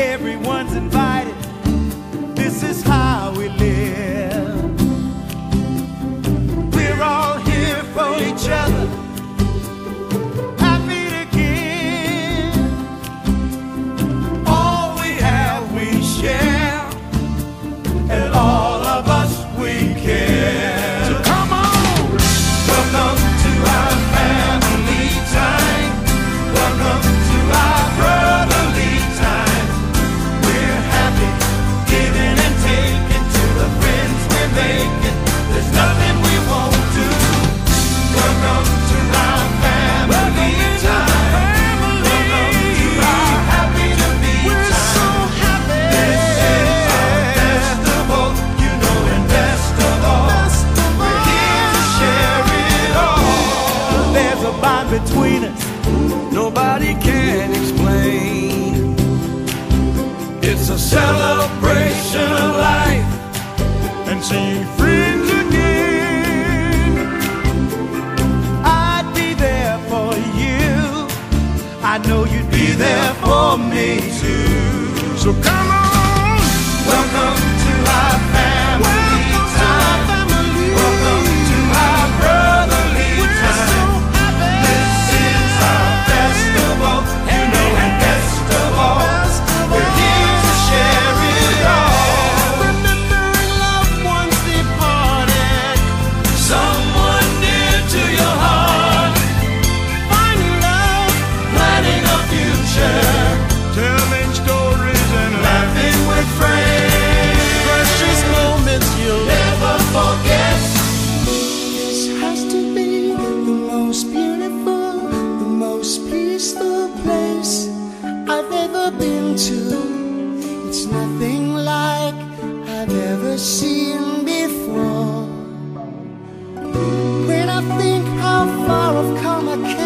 Everyone's invited. This is how we live. Bond between us nobody can explain. It's a celebration of life and seeing friends again. I'd be there for you. I know you'd be there for me too. So come ever been to. It's nothing like I've ever seen before. When I think how far I've come, I can't.